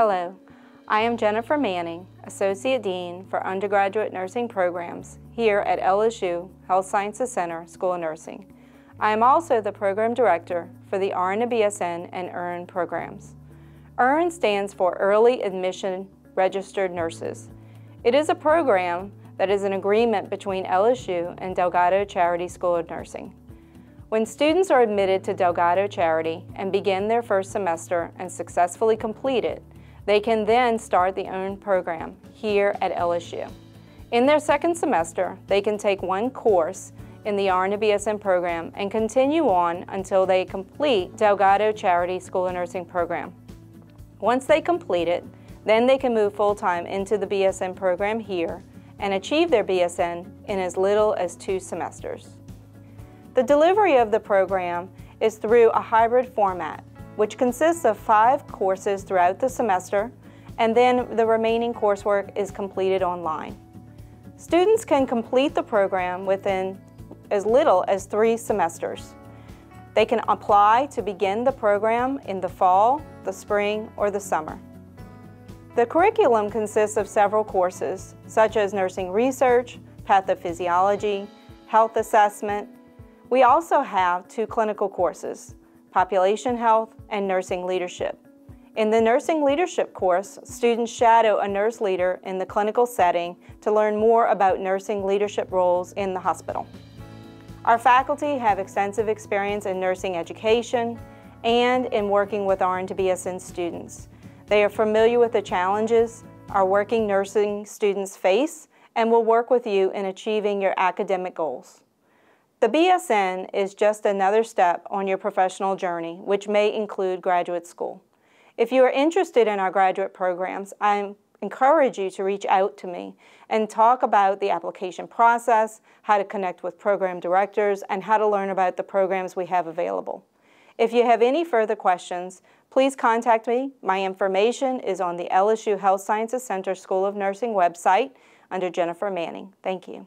Hello, I am Jennifer Manning, Associate Dean for Undergraduate Nursing Programs here at LSU Health Sciences Center School of Nursing. I am also the Program Director for the RN to BSN and EARN programs. EARN stands for Early Admission Registered Nurses. It is a program that is an agreement between LSU and Delgado Charity School of Nursing. When students are admitted to Delgado Charity and begin their first semester and successfully complete it, they can then start the EARN program here at LSU. In their second semester, they can take one course in the RN to BSN program and continue on until they complete Delgado Charity School of Nursing program. Once they complete it, then they can move full-time into the BSN program here and achieve their BSN in as little as two semesters. The delivery of the program is through a hybrid format, which consists of five courses throughout the semester, and then the remaining coursework is completed online. Students can complete the program within as little as three semesters. They can apply to begin the program in the fall, the spring, or the summer. The curriculum consists of several courses, such as nursing research, pathophysiology, health assessment, we also have two clinical courses, Population Health and Nursing Leadership. In the Nursing Leadership course, students shadow a nurse leader in the clinical setting to learn more about nursing leadership roles in the hospital. Our faculty have extensive experience in nursing education and in working with RN to BSN students. They are familiar with the challenges our working nursing students face and will work with you in achieving your academic goals. The BSN is just another step on your professional journey, which may include graduate school. If you are interested in our graduate programs, I encourage you to reach out to me and talk about the application process, how to connect with program directors, and how to learn about the programs we have available. If you have any further questions, please contact me. My information is on the LSU Health Sciences Center School of Nursing website under Jennifer Manning. Thank you.